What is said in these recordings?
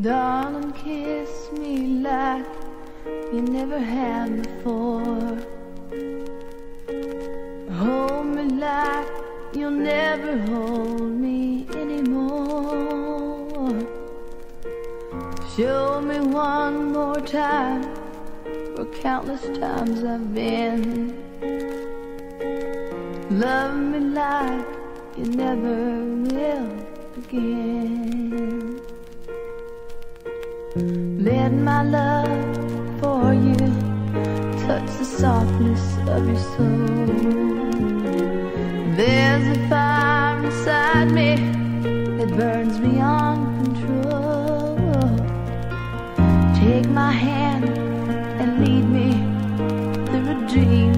Darling, kiss me like you never had before. Hold me like you'll never hold me anymore. Show me one more time where countless times I've been. Love me like you never will again. Let my love for you touch the softness of your soul. There's a fire inside me that burns beyond control. Take my hand and lead me through a dream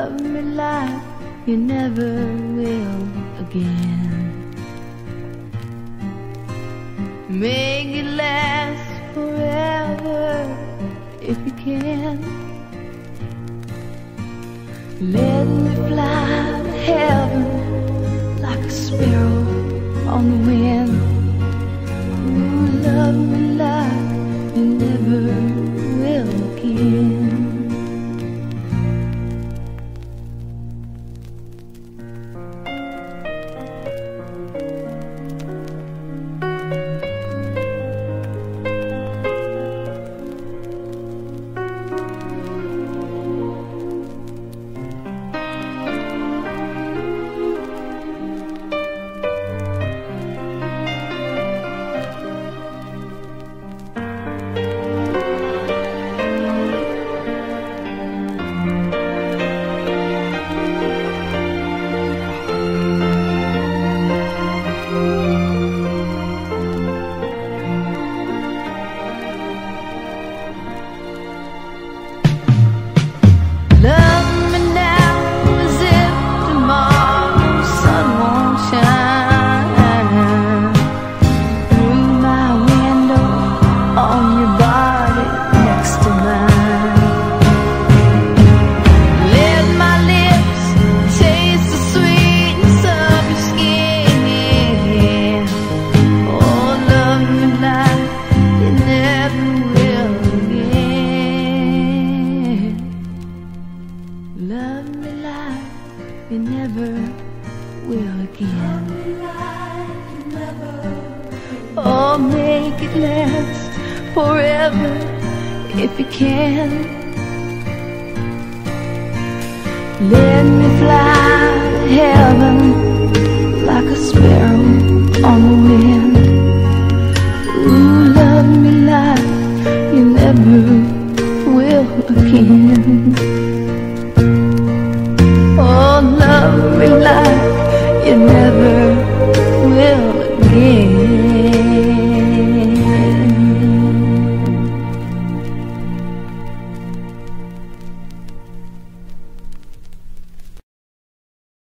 Love me like you never will again. Make it last forever if you can. Let me fly to heaven like a sparrow on the wind. Love me like you never will again. Oh, make it last forever if you can. Let me fly to heaven like a sparrow on the wind.